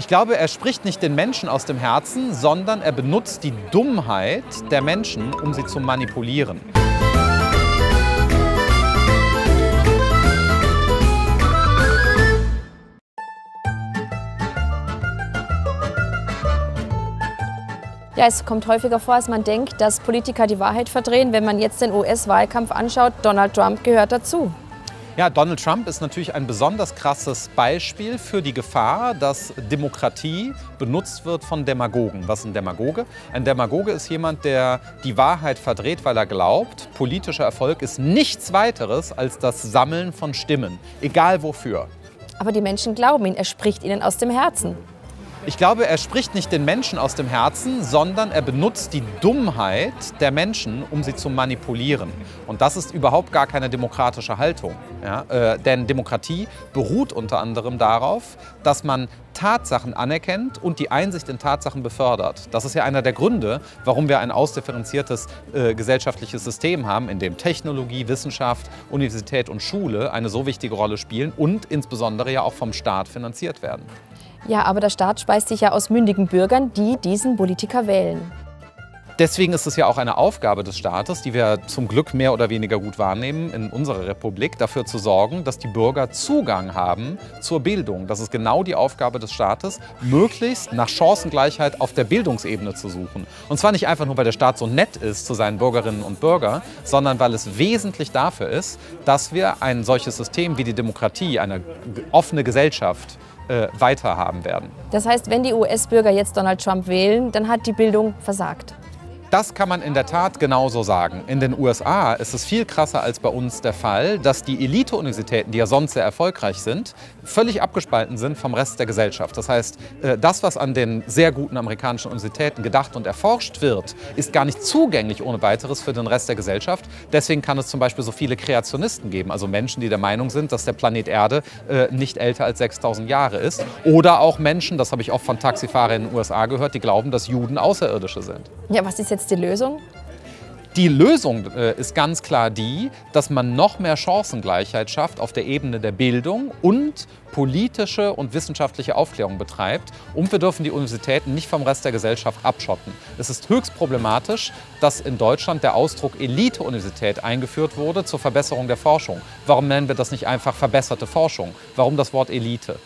Ich glaube, er spricht nicht den Menschen aus dem Herzen, sondern er benutzt die Dummheit der Menschen, um sie zu manipulieren. Ja, es kommt häufiger vor, als man denkt, dass Politiker die Wahrheit verdrehen. Wenn man jetzt den US-Wahlkampf anschaut, Donald Trump gehört dazu. Ja, Donald Trump ist natürlich ein besonders krasses Beispiel für die Gefahr, dass Demokratie benutzt wird von Demagogen. Was ist ein Demagoge? Ein Demagoge ist jemand, der die Wahrheit verdreht, weil er glaubt, politischer Erfolg ist nichts weiteres als das Sammeln von Stimmen, egal wofür. Aber die Menschen glauben ihn, er spricht ihnen aus dem Herzen. Ich glaube, er spricht nicht den Menschen aus dem Herzen, sondern er benutzt die Dummheit der Menschen, um sie zu manipulieren. Und das ist überhaupt gar keine demokratische Haltung. Ja? Äh, denn Demokratie beruht unter anderem darauf, dass man Tatsachen anerkennt und die Einsicht in Tatsachen befördert. Das ist ja einer der Gründe, warum wir ein ausdifferenziertes äh, gesellschaftliches System haben, in dem Technologie, Wissenschaft, Universität und Schule eine so wichtige Rolle spielen und insbesondere ja auch vom Staat finanziert werden. Ja, aber der Staat speist sich ja aus mündigen Bürgern, die diesen Politiker wählen. Deswegen ist es ja auch eine Aufgabe des Staates, die wir zum Glück mehr oder weniger gut wahrnehmen in unserer Republik, dafür zu sorgen, dass die Bürger Zugang haben zur Bildung. Das ist genau die Aufgabe des Staates, möglichst nach Chancengleichheit auf der Bildungsebene zu suchen. Und zwar nicht einfach nur, weil der Staat so nett ist zu seinen Bürgerinnen und Bürgern, sondern weil es wesentlich dafür ist, dass wir ein solches System wie die Demokratie, eine offene Gesellschaft, äh, weiterhaben werden. Das heißt, wenn die US-Bürger jetzt Donald Trump wählen, dann hat die Bildung versagt. Das kann man in der Tat genauso sagen. In den USA ist es viel krasser als bei uns der Fall, dass die Elite-Universitäten, die ja sonst sehr erfolgreich sind, völlig abgespalten sind vom Rest der Gesellschaft. Das heißt, äh, das, was an den sehr guten amerikanischen Universitäten gedacht und erforscht wird, ist gar nicht zugänglich ohne weiteres für den Rest der Gesellschaft. Deswegen kann es zum Beispiel so viele Kreationisten geben, also Menschen, die der Meinung sind, dass der Planet Erde äh, nicht älter als 6000 Jahre ist. Oder auch Menschen, das habe ich auch von Taxifahrern in den USA gehört, die glauben, dass Juden Außerirdische sind. Ja, was ist jetzt jetzt die Lösung? Die Lösung äh, ist ganz klar die, dass man noch mehr Chancengleichheit schafft auf der Ebene der Bildung und politische und wissenschaftliche Aufklärung betreibt. Und wir dürfen die Universitäten nicht vom Rest der Gesellschaft abschotten. Es ist höchst problematisch, dass in Deutschland der Ausdruck Elite-Universität eingeführt wurde zur Verbesserung der Forschung. Warum nennen wir das nicht einfach verbesserte Forschung? Warum das Wort Elite?